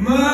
마.